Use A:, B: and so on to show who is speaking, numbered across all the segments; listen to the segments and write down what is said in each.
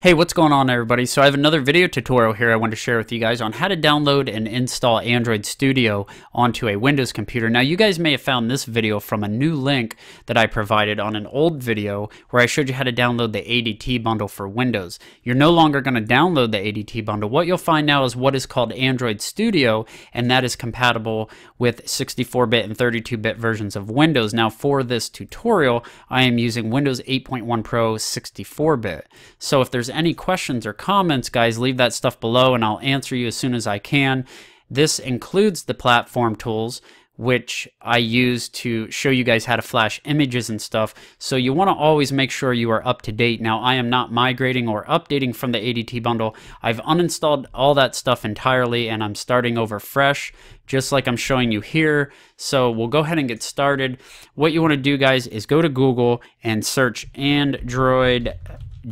A: Hey, what's going on everybody? So I have another video tutorial here I want to share with you guys on how to download and install Android Studio onto a Windows computer. Now you guys may have found this video from a new link that I provided on an old video where I showed you how to download the ADT bundle for Windows. You're no longer going to download the ADT bundle. What you'll find now is what is called Android Studio and that is compatible with 64-bit and 32-bit versions of Windows. Now for this tutorial I am using Windows 8.1 Pro 64-bit. So if there's there's any questions or comments, guys, leave that stuff below and I'll answer you as soon as I can. This includes the platform tools, which I use to show you guys how to flash images and stuff. So you want to always make sure you are up to date. Now, I am not migrating or updating from the ADT bundle. I've uninstalled all that stuff entirely and I'm starting over fresh, just like I'm showing you here. So we'll go ahead and get started. What you want to do, guys, is go to Google and search Android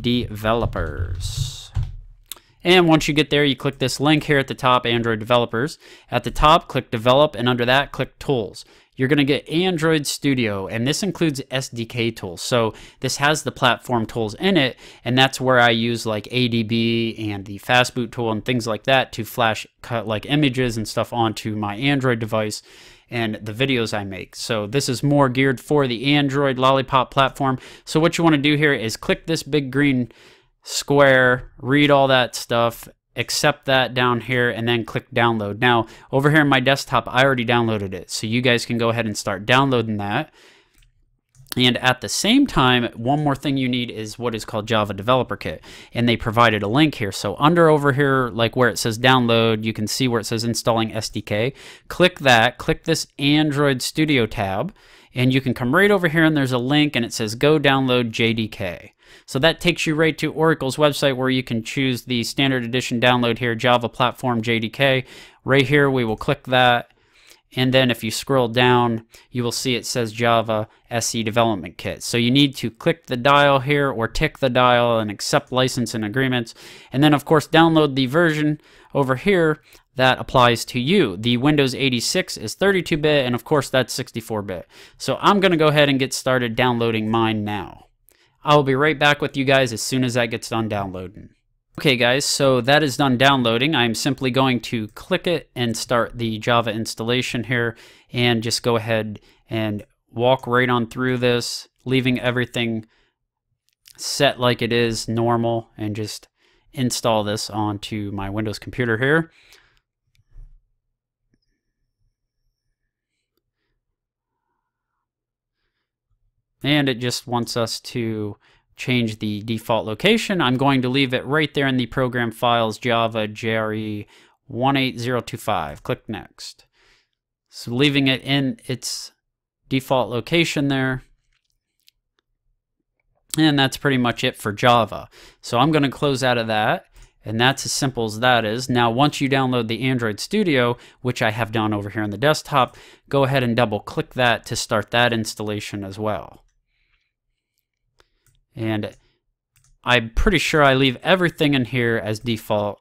A: developers. And once you get there, you click this link here at the top, Android developers. At the top, click develop, and under that, click tools. You're going to get Android Studio, and this includes SDK tools. So this has the platform tools in it, and that's where I use like ADB and the Fastboot tool and things like that to flash cut like images and stuff onto my Android device and the videos I make. So this is more geared for the Android Lollipop platform. So what you want to do here is click this big green square, read all that stuff, accept that down here, and then click download. Now, over here in my desktop, I already downloaded it. So you guys can go ahead and start downloading that. And at the same time, one more thing you need is what is called Java Developer Kit. And they provided a link here. So under over here, like where it says download, you can see where it says installing SDK. Click that, click this Android Studio tab, and you can come right over here and there's a link and it says go download JDK. So that takes you right to Oracle's website where you can choose the standard edition download here, Java Platform JDK. Right here, we will click that and then if you scroll down, you will see it says Java SE Development Kit. So you need to click the dial here or tick the dial and accept license and agreements. And then of course download the version over here that applies to you. The Windows 86 is 32-bit and of course that's 64-bit. So I'm going to go ahead and get started downloading mine now. I'll be right back with you guys as soon as that gets done downloading. Okay guys, so that is done downloading. I'm simply going to click it and start the Java installation here and just go ahead and walk right on through this, leaving everything set like it is normal and just install this onto my Windows computer here. And it just wants us to change the default location. I'm going to leave it right there in the program files Java JRE 18025. Click Next. So leaving it in its default location there. And that's pretty much it for Java. So I'm going to close out of that. And that's as simple as that is. Now, once you download the Android Studio, which I have done over here on the desktop, go ahead and double click that to start that installation as well. And I'm pretty sure I leave everything in here as default.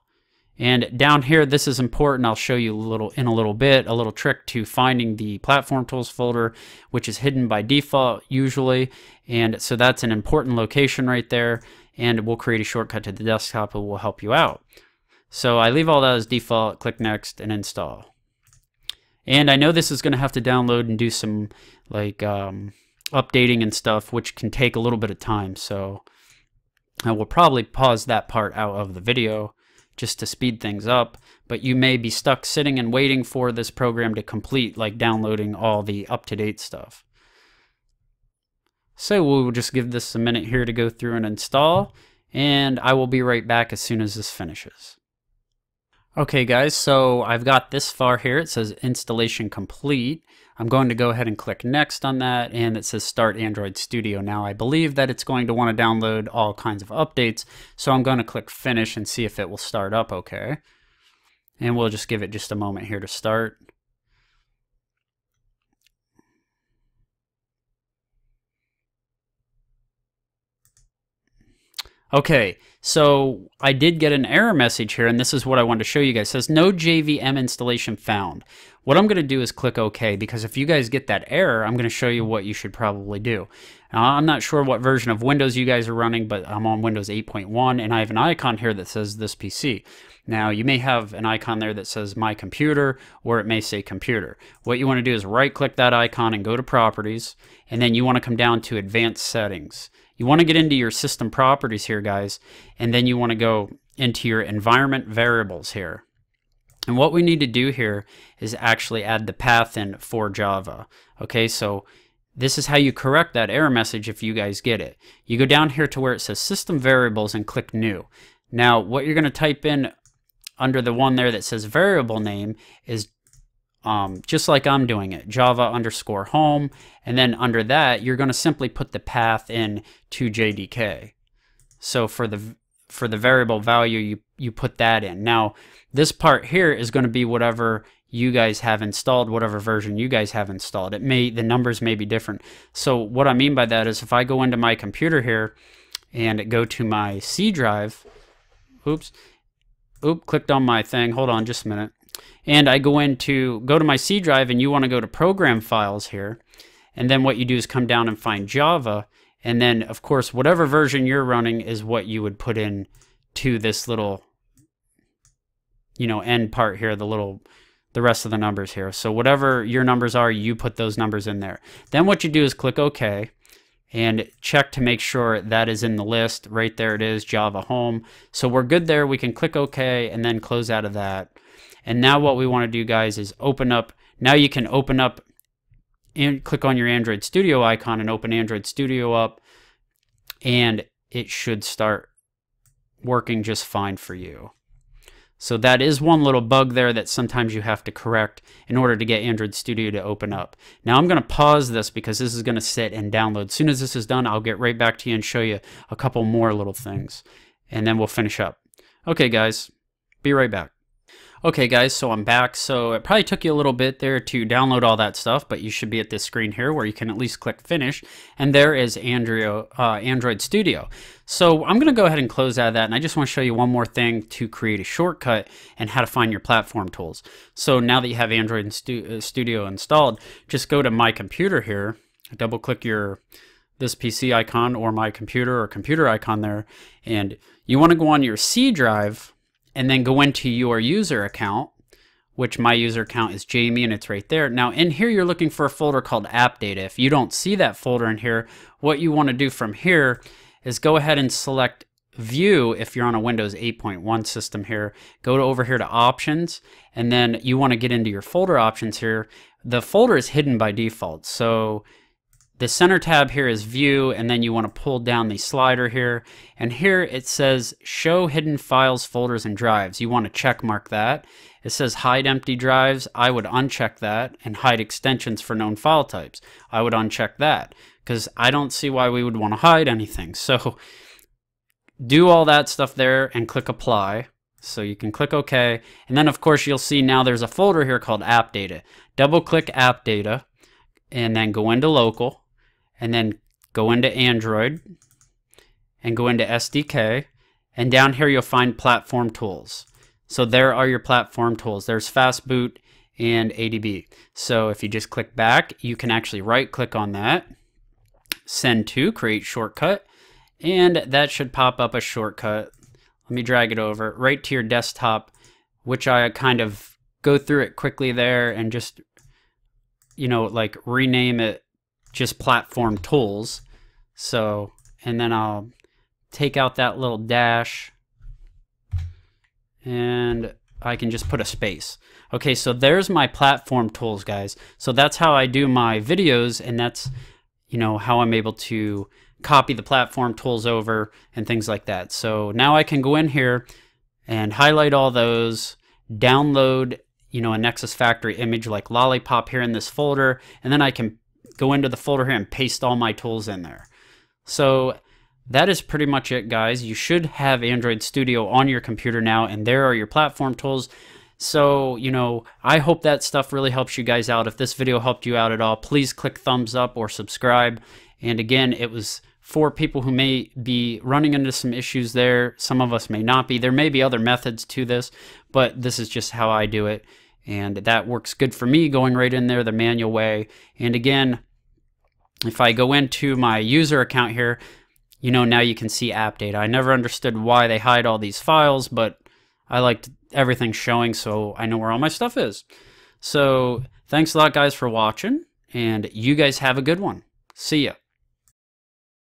A: And down here, this is important. I'll show you a little in a little bit, a little trick to finding the platform tools folder, which is hidden by default usually. And so that's an important location right there. And we'll create a shortcut to the desktop that will help you out. So I leave all that as default, click next and install. And I know this is going to have to download and do some like um, updating and stuff, which can take a little bit of time. So I will probably pause that part out of the video just to speed things up. But you may be stuck sitting and waiting for this program to complete, like downloading all the up-to-date stuff. So we'll just give this a minute here to go through and install. And I will be right back as soon as this finishes. Okay guys, so I've got this far here. It says installation complete. I'm going to go ahead and click next on that and it says start Android Studio. Now I believe that it's going to want to download all kinds of updates. So I'm going to click finish and see if it will start up okay. And we'll just give it just a moment here to start. Okay, so I did get an error message here, and this is what I wanted to show you guys. It says no JVM installation found. What I'm going to do is click OK, because if you guys get that error, I'm going to show you what you should probably do. Now, I'm not sure what version of Windows you guys are running, but I'm on Windows 8.1, and I have an icon here that says this PC. Now, you may have an icon there that says My Computer, or it may say Computer. What you want to do is right-click that icon and go to Properties, and then you want to come down to Advanced Settings. You want to get into your system properties here, guys, and then you want to go into your environment variables here. And what we need to do here is actually add the path in for Java. Okay, so this is how you correct that error message if you guys get it. You go down here to where it says system variables and click new. Now, what you're going to type in under the one there that says variable name is um, just like I'm doing it, java underscore home. And then under that, you're going to simply put the path in to JDK. So for the for the variable value, you, you put that in. Now, this part here is going to be whatever you guys have installed, whatever version you guys have installed. It may The numbers may be different. So what I mean by that is if I go into my computer here and go to my C drive, oops, oop, clicked on my thing. Hold on just a minute and I go into go to my C drive and you want to go to program files here and then what you do is come down and find Java and then of course whatever version you're running is what you would put in to this little you know end part here the little the rest of the numbers here so whatever your numbers are you put those numbers in there then what you do is click OK and check to make sure that is in the list right there it is Java home so we're good there we can click OK and then close out of that and now what we want to do, guys, is open up. Now you can open up and click on your Android Studio icon and open Android Studio up. And it should start working just fine for you. So that is one little bug there that sometimes you have to correct in order to get Android Studio to open up. Now I'm going to pause this because this is going to sit and download. As soon as this is done, I'll get right back to you and show you a couple more little things. And then we'll finish up. Okay, guys, be right back. Okay guys, so I'm back. So it probably took you a little bit there to download all that stuff, but you should be at this screen here where you can at least click finish. And there is Android, uh, Android Studio. So I'm going to go ahead and close out of that. And I just want to show you one more thing to create a shortcut and how to find your platform tools. So now that you have Android uh, Studio installed, just go to My Computer here, double click your this PC icon or My Computer or computer icon there. And you want to go on your C drive and then go into your user account, which my user account is Jamie and it's right there. Now in here, you're looking for a folder called app data. If you don't see that folder in here, what you want to do from here is go ahead and select view if you're on a Windows 8.1 system here. Go to over here to options and then you want to get into your folder options here. The folder is hidden by default. So the center tab here is view and then you want to pull down the slider here. And here it says show hidden files folders and drives. You want to check mark that. It says hide empty drives. I would uncheck that and hide extensions for known file types. I would uncheck that because I don't see why we would want to hide anything. So do all that stuff there and click apply. So you can click OK and then of course you'll see now there's a folder here called app data. Double click app data and then go into local and then go into Android and go into SDK. And down here, you'll find platform tools. So there are your platform tools. There's Fastboot and ADB. So if you just click back, you can actually right click on that, send to, create shortcut, and that should pop up a shortcut. Let me drag it over right to your desktop, which I kind of go through it quickly there and just, you know, like rename it just platform tools. So, and then I'll take out that little dash and I can just put a space. Okay, so there's my platform tools, guys. So that's how I do my videos and that's, you know, how I'm able to copy the platform tools over and things like that. So now I can go in here and highlight all those, download, you know, a Nexus Factory image like Lollipop here in this folder, and then I can go into the folder here and paste all my tools in there. So that is pretty much it, guys. You should have Android Studio on your computer now, and there are your platform tools. So, you know, I hope that stuff really helps you guys out. If this video helped you out at all, please click thumbs up or subscribe. And again, it was for people who may be running into some issues there. Some of us may not be. There may be other methods to this, but this is just how I do it. And that works good for me going right in there the manual way. And again, if I go into my user account here, you know, now you can see app data. I never understood why they hide all these files, but I liked everything showing so I know where all my stuff is. So thanks a lot, guys, for watching, and you guys have a good one. See ya.